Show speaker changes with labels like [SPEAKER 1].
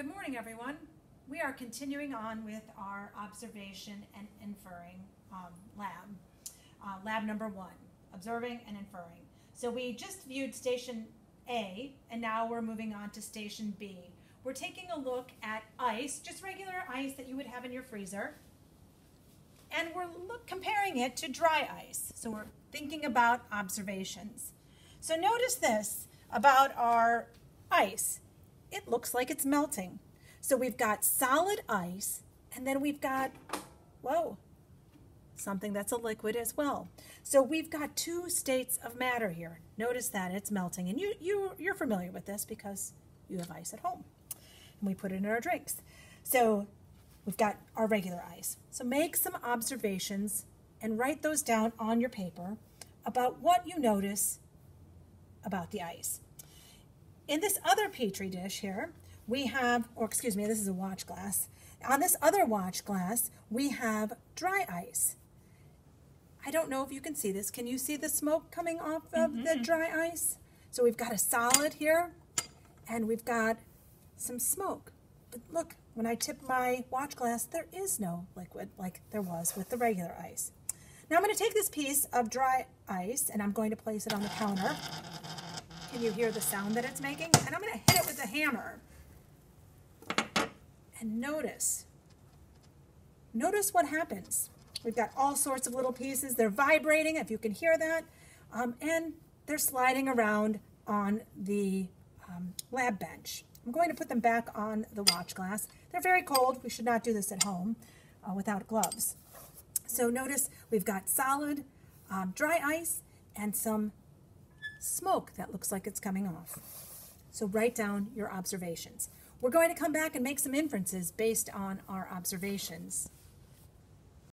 [SPEAKER 1] Good morning, everyone. We are continuing on with our observation and inferring um, lab, uh, lab number one, observing and inferring. So we just viewed station A, and now we're moving on to station B. We're taking a look at ice, just regular ice that you would have in your freezer, and we're look, comparing it to dry ice. So we're thinking about observations. So notice this about our ice. It looks like it's melting. So we've got solid ice, and then we've got, whoa, something that's a liquid as well. So we've got two states of matter here. Notice that it's melting, and you, you, you're familiar with this because you have ice at home. And we put it in our drinks. So we've got our regular ice. So make some observations and write those down on your paper about what you notice about the ice. In this other petri dish here, we have, or excuse me, this is a watch glass. On this other watch glass, we have dry ice. I don't know if you can see this. Can you see the smoke coming off of mm -hmm. the dry ice? So we've got a solid here, and we've got some smoke. But look, when I tip my watch glass, there is no liquid like there was with the regular ice. Now I'm going to take this piece of dry ice, and I'm going to place it on the counter. Can you hear the sound that it's making? And I'm going to hit it with a hammer. And notice, notice what happens. We've got all sorts of little pieces. They're vibrating, if you can hear that. Um, and they're sliding around on the um, lab bench. I'm going to put them back on the watch glass. They're very cold. We should not do this at home uh, without gloves. So notice we've got solid um, dry ice and some smoke that looks like it's coming off. So write down your observations. We're going to come back and make some inferences based on our observations.